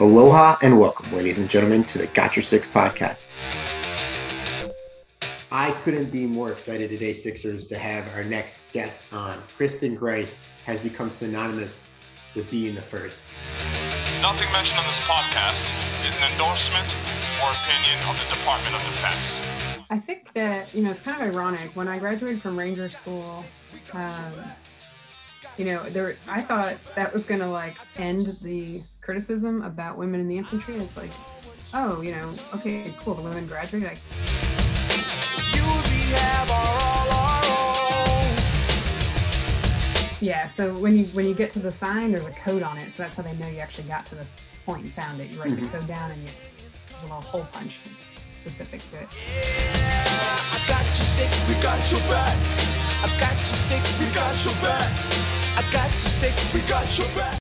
Aloha and welcome, ladies and gentlemen, to the Got Your Six podcast. I couldn't be more excited today, Sixers, to have our next guest on. Kristen Griest has become synonymous with being the first. Nothing mentioned on this podcast is an endorsement or opinion of the Department of Defense. I think that, you know, it's kind of ironic. When I graduated from Ranger School, um, you know, there I thought that was going to like end the criticism about women in the infantry. It's like, oh, you know, okay, cool, the women graduated. yeah, so when you when you get to the sign, there's a code on it, so that's how they know you actually got to the point and found it. You write mm-hmm. the code down, and you, there's a little hole punch specific to it. Yeah, I got you six, we got your back. I got you six, we got your back. Got you six, we got your back.